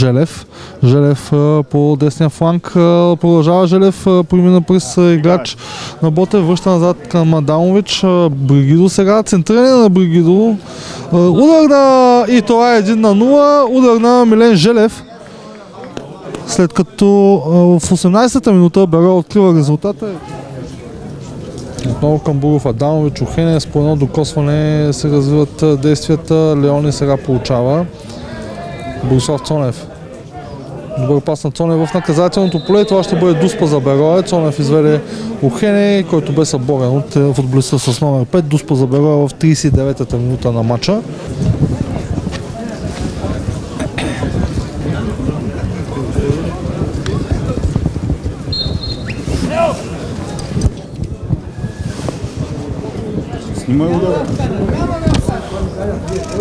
Желев. Желев по десния фланг продължава Желев, премина през играч на Ботев, връща назад към Адамович. Бригидо сега, центриране на Бригидо. Удар на... и това е 1 на 0. Удар на Милен Желев. След като в 18-та минута Беро открива резултата. Отново към Буров Адамович, Охене, с по едно докосване се развиват действията. Леони сега получава. Борислав Цонев. Добър пас на Цонев в наказателното поле. Това ще бъде Дуспа за Берое. Цонев изведе Охене, който бе съборен от футболиста с номер 5. Дуспа за Берое в 39-та минута на матча. Снимай удар.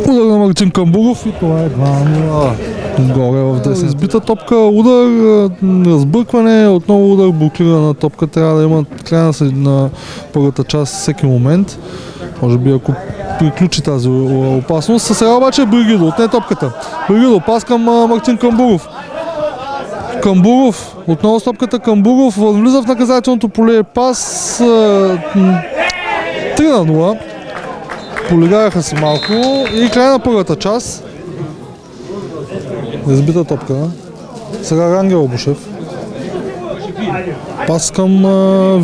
Удар на Мартин Камбуров и това е 2-0. Горе в десен. Избита топка, удар, разбъркване, отново удар, блокира на топка. Трябва да има край на, на първата част всеки момент. Може би ако приключи тази опасност. Сега обаче Бригидо, отне топката. Бригидо, пас към Мартин Камбуров. Камбуров, отново стопката Камбуров, влиза в наказателното поле, пас 3 на 0. Полигараха се малко и край на първата част. Избита топка. Сега Рангел Бушев. Пас към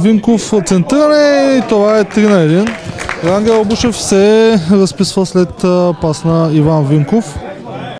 Винков. Центриране и това е 3 на 1. Рангел Бушев се разписва след пас на Иван Винков.